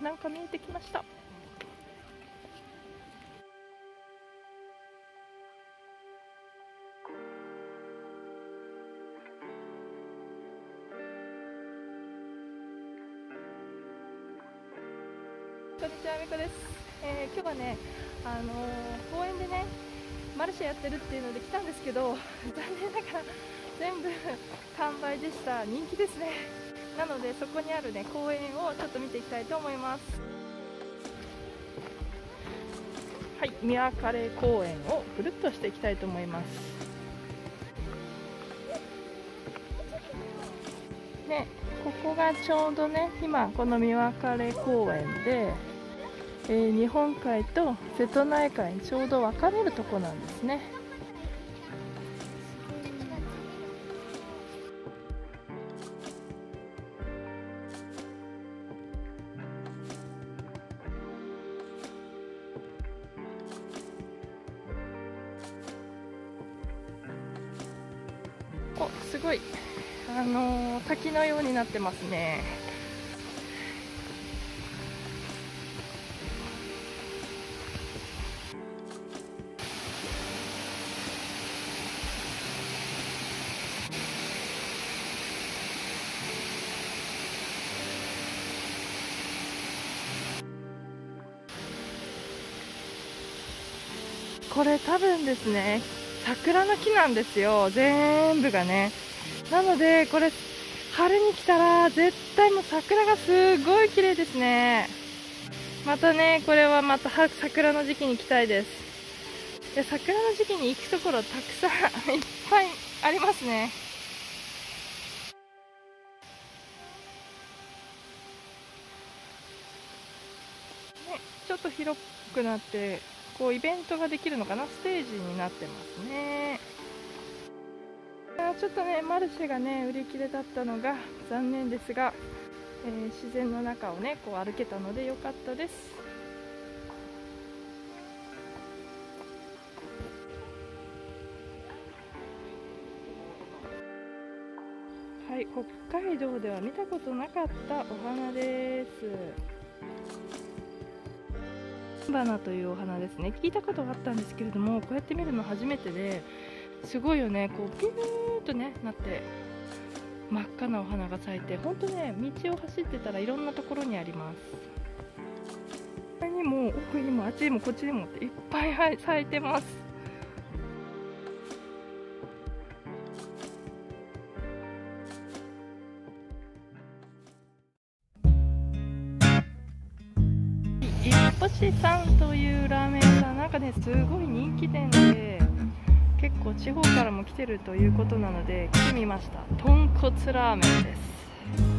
なんか見えてきました。こんにちは、みこです、えー、今日はね、あのー、公園でね、マルシェやってるっていうので来たんですけど、残念ながら全部完売でした、人気ですね。なので、そこにあるね公園をちょっと見ていきたいと思います。はい、ミワカレー公園をぐるっとしていきたいと思います。ね、ここがちょうどね、今この三輪カレー公園で、えー、日本海と瀬戸内海にちょうど分かれるとこなんですね。おすごい。あのー、滝のようになってますね。これ多分ですね桜の木なんですよ。全部がね。なのでこれ春に来たら絶対もう桜がすごい綺麗ですね。またねこれはまた桜の時期に来たいです。で桜の時期に行くところたくさんいっぱいありますね。ねちょっと広くなってこうイベントができるのかな？ステージになってますね。ちょっとねマルシェがね売り切れだったのが残念ですが、えー、自然の中をねこう歩けたので良かったです。はい北海道では見たことなかったお花です。花というお花ですね。聞いたことがあったんですけれどもこうやって見るの初めてですごいよね。こうピューッとねなって真っ赤なお花が咲いて本当ね道を走ってたらいろんなところにあります。他にも奥にもあっちにもこっちにもっていっぱい咲いてます。星さんというラーメン屋さんなんかねすごい人気店で結構地方からも来てるということなので来てみました。豚骨ラーメンです。